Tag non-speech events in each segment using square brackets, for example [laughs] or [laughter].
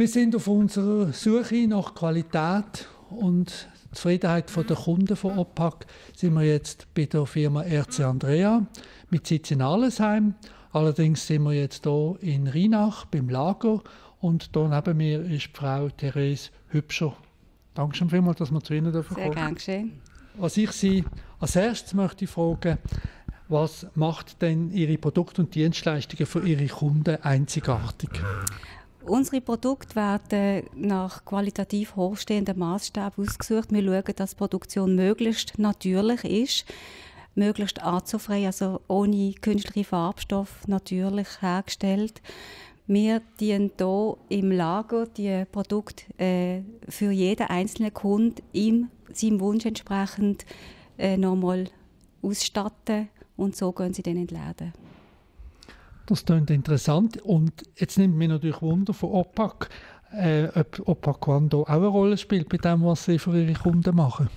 Wir sind auf unserer Suche nach Qualität und Zufriedenheit der Kunden von OPAC sind wir jetzt bei der Firma RC Andrea mit Sitz in Allesheim. Allerdings sind wir jetzt hier in Rheinach beim Lager und hier neben mir ist Frau Therese Hübscher. Danke schon vielmals, dass wir zu Ihnen dürfen Sehr gerne geschehen. Was ich Sie als erstes möchte fragen, was macht denn Ihre Produkte und Dienstleistungen für Ihre Kunden einzigartig? Unsere Produkte werden nach qualitativ hochstehenden Maßstäben ausgesucht. Wir schauen, dass die Produktion möglichst natürlich ist, möglichst artfrei, also ohne künstliche Farbstoff, natürlich hergestellt. Wir dienen hier im Lager die Produkte äh, für jeden einzelnen Kunden ihm seinem Wunsch entsprechend äh, nochmal ausstatten und so gehen sie dann Läden. Das klingt interessant. Und jetzt nimmt mich natürlich Wunder von OPAC, äh, ob OPAC One auch eine Rolle spielt bei dem, was sie für ihre Kunden machen.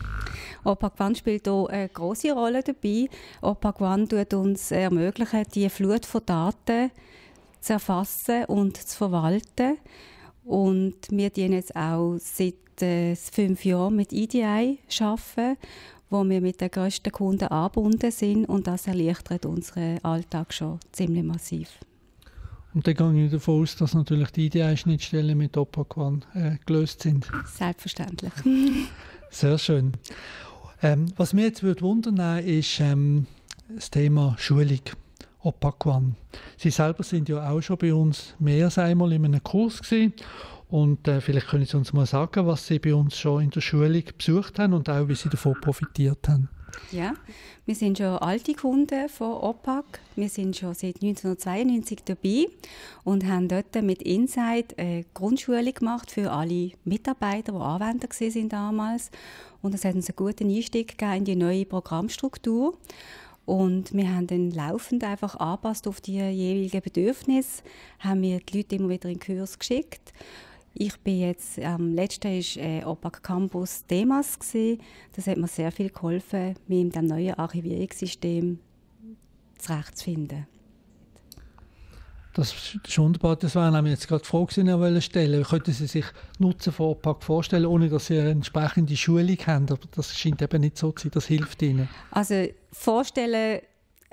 OPAC One spielt hier eine große Rolle dabei. OPAC One tut uns ermöglichen, die Flut von Daten zu erfassen und zu verwalten. Und wir dienen jetzt auch seit äh, fünf Jahren mit EDI arbeiten wo wir mit den grössten Kunden angebunden sind und das erleichtert unseren Alltag schon ziemlich massiv. Und dann gehe ich davon aus, dass natürlich die IDI-Schnittstellen mit OpaQuan äh, gelöst sind. Selbstverständlich. [laughs] Sehr schön. Ähm, was mich jetzt würde wundern ist ähm, das Thema Schulung. OpaQuan. Sie selber sind ja auch schon bei uns mehr als einmal in einem Kurs gewesen und äh, vielleicht können Sie uns mal sagen, was Sie bei uns schon in der Schulung besucht haben und auch, wie Sie davon profitiert haben. Ja, wir sind schon alte Kunden von OPAC. Wir sind schon seit 1992 dabei und haben dort mit Insight eine Grundschulung gemacht für alle Mitarbeiter, die Anwender waren damals. Und es hat uns einen guten Einstieg gegeben in die neue Programmstruktur. Und wir haben dann laufend einfach angepasst auf die jeweiligen Bedürfnisse, haben wir die Leute immer wieder in den Kurs geschickt ich bin jetzt, am letzten war äh, OPAC Campus Demas. Gewesen. Das hat mir sehr viel geholfen, mich in diesem neuen Archivierungssystem zurechtzufinden. Das ist wunderbar. Das wäre nämlich jetzt gerade die Frage, die ich stellen Könnten Sie sich Nutzen von OPAC vorstellen, ohne dass Sie eine entsprechende Schulung haben? Aber das scheint eben nicht so zu sein. Das hilft Ihnen. Also vorstellen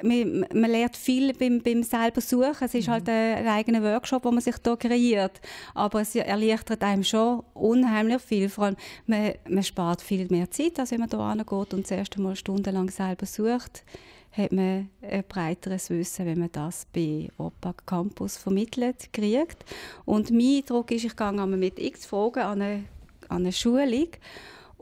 man, man lernt viel beim, beim selber Suchen. Es ist mhm. halt ein, ein eigener Workshop, wo man sich da kreiert. Aber es erleichtert einem schon unheimlich viel. Vor allem, man, man spart viel mehr Zeit, als wenn man da angeht und das erste Mal stundenlang selber sucht hat man ein breiteres Wissen, wenn man das bei OPAC Campus vermittelt kriegt. Und mein Eindruck ist, ich gehe mit x Fragen an eine, an eine Schulung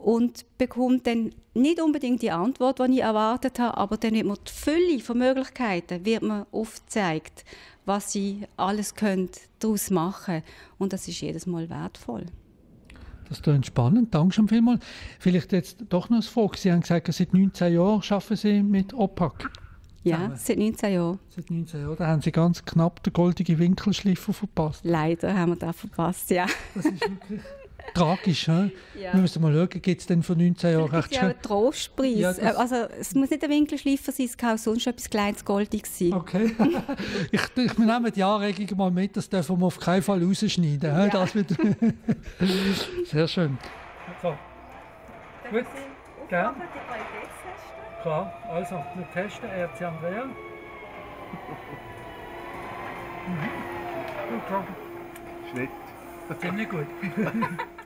und bekommt dann nicht unbedingt die Antwort, die ich erwartet habe, aber dann wird mir die Fülle von Möglichkeiten wird mir aufgezeigt, was sie alles können daraus machen und das ist jedes Mal wertvoll. Das klingt spannend. Danke schon vielmals. Vielleicht jetzt doch noch eine Frage. Sie haben gesagt, seit 19 Jahren arbeiten Sie mit OPAC. Ja, seit 19 Jahren. Seit 19 Jahren. Da haben Sie ganz knapp den goldenen Winkelschleifer verpasst. Leider haben wir das verpasst, ja. Das ist wirklich tragisch. He? Ja. Wir müssen mal schauen, gibt es denn vor 19 Jahren recht ja einen Trostpreis. Ja, also, es muss nicht ein Winkelschleifer sein, es kann auch sonst etwas kleines Goldiges sein. Okay. [laughs] ich, ich nehme die Anregung mal mit, das dürfen wir auf keinen Fall rausschneiden. Ja. Das wird [laughs] Sehr schön. So. Gut. Gerne. Klar, also wir testen RC Andrea. [laughs] mhm. Okay. Schnitt. Ziemlich gut.